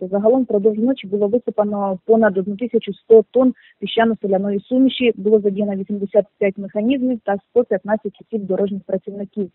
Загалом впродовж ночі було висипано понад 1100 тонн піщано-соляної суміші. Було задіяно 85 механізмів та 115 осіб дорожніх працівників.